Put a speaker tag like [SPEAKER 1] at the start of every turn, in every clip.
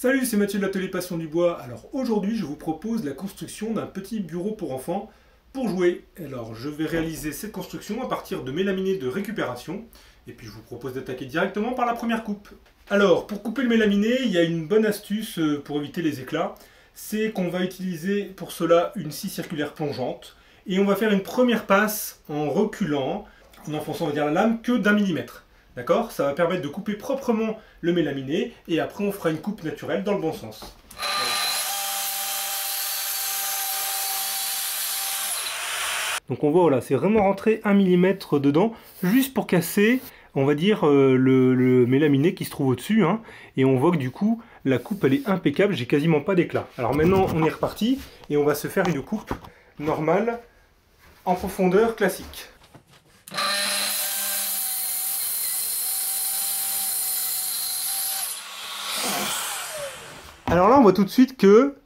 [SPEAKER 1] Salut, c'est Mathieu de l'atelier Passion du Bois. Alors aujourd'hui, je vous propose la construction d'un petit bureau pour enfants pour jouer. Alors je vais réaliser cette construction à partir de mes laminés de récupération. Et puis je vous propose d'attaquer directement par la première coupe. Alors pour couper le mélaminé, il y a une bonne astuce euh, pour éviter les éclats. C'est qu'on va utiliser pour cela une scie circulaire plongeante. Et on va faire une première passe en reculant, en enfonçant on la lame que d'un millimètre. D'accord? Ça va permettre de couper proprement le mélaminé et après on fera une coupe naturelle dans le bon sens. Donc on voit, voilà, c'est vraiment rentré un millimètre dedans, juste pour casser, on va dire, euh, le, mélaminé qui se trouve au-dessus. Hein. et on voit que du coup, la coupe, elle est impeccable, j'ai quasiment pas d'éclat. Alors maintenant, on est reparti, et on va se faire une coupe normale, en profondeur classique. Alors là, on voit tout de suite que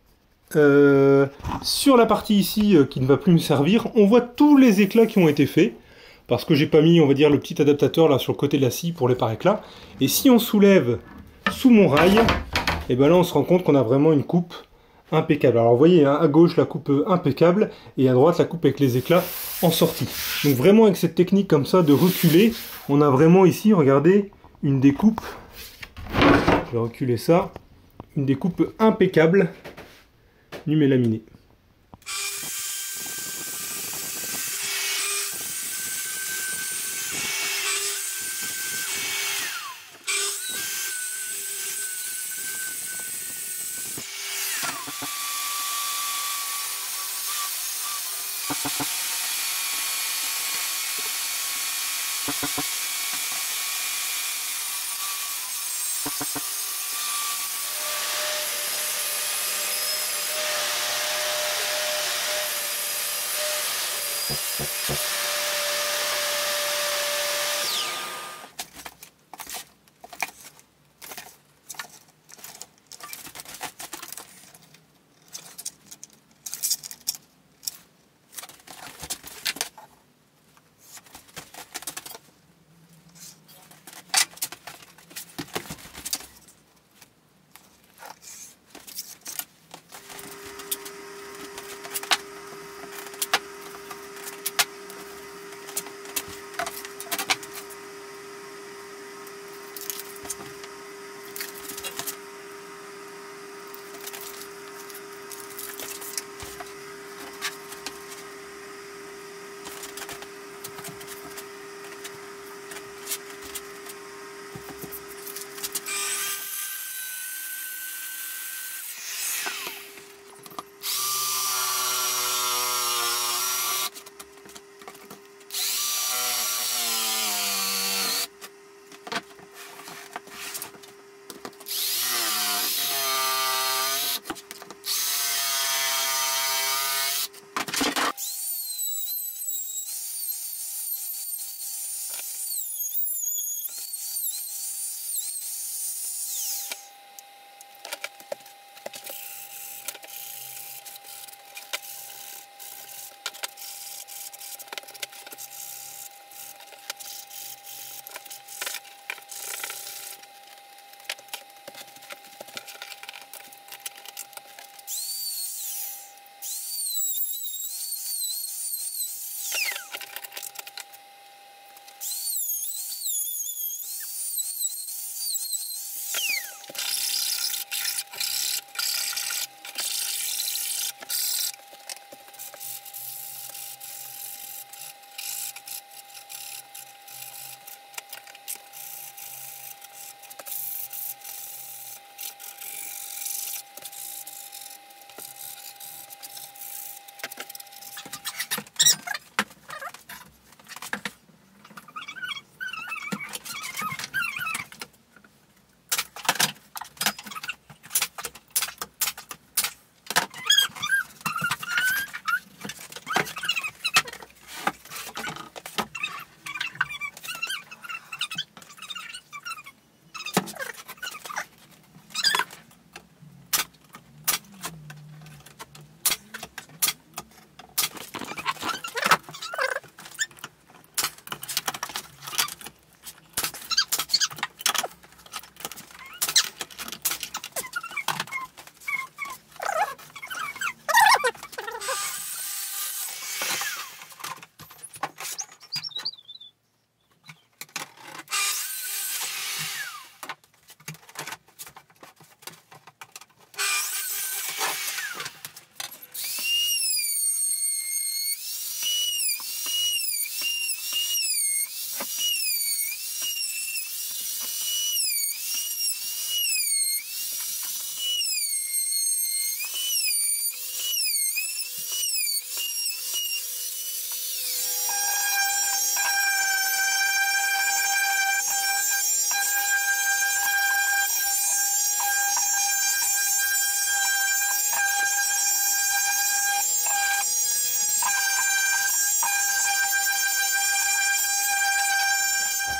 [SPEAKER 1] euh, sur la partie ici euh, qui ne va plus me servir, on voit tous les éclats qui ont été faits. Parce que j'ai pas mis, on va dire, le petit adaptateur là sur le côté de la scie pour les par éclats. Et si on soulève sous mon rail, et eh ben là on se rend compte qu'on a vraiment une coupe impeccable. Alors vous voyez, hein, à gauche la coupe impeccable et à droite la coupe avec les éclats en sortie. Donc vraiment avec cette technique comme ça de reculer, on a vraiment ici, regardez, une découpe. Je vais reculer ça une découpe impeccable numélaminée. Thank フフ。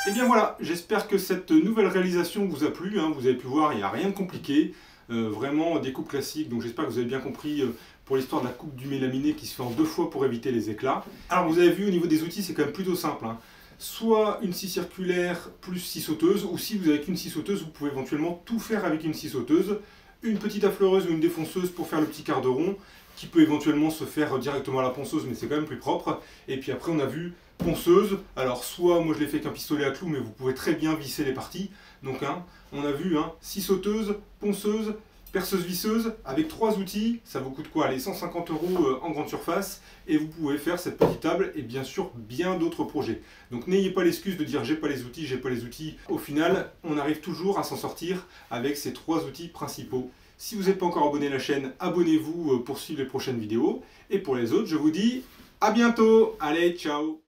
[SPEAKER 1] Et bien voilà, j'espère que cette nouvelle réalisation vous a plu. hein. Vous avez pu voir, il n'y a rien de compliqué. Euh, vraiment des coupes classiques, donc j'espère que vous avez bien compris euh, pour l'histoire de la coupe du mélaminé qui se fait en deux fois pour éviter les éclats. Alors vous avez vu au niveau des outils, c'est quand même plutôt simple. hein. Soit une scie circulaire plus scie sauteuse, ou si vous avez qu'une scie sauteuse, vous pouvez éventuellement tout faire avec une scie sauteuse. Une petite affleureuse ou une défonceuse pour faire le petit quart de rond, qui peut éventuellement se faire directement à la ponceuse, mais c'est quand même plus propre. Et puis après, on a vu ponceuse. Alors, soit moi je l'ai fait qu'un pistolet à clous, mais vous pouvez très bien visser les parties. Donc, hein, on a vu hein, scie sauteuse, ponceuse, perceuse visseuse, avec trois outils. Ça vous coûte quoi? Allez, 150 euros euh, en grande surface. Et vous pouvez faire cette petite table et bien sûr bien d'autres projets. Donc, n'ayez pas l'excuse de dire j'ai pas les outils, j'ai pas les outils. Au final, on arrive toujours à s'en sortir avec ces trois outils principaux. Si vous n'êtes pas encore abonné à la chaîne, abonnez-vous euh, pour suivre les prochaines vidéos. Et pour les autres, je vous dis à bientôt. Allez, ciao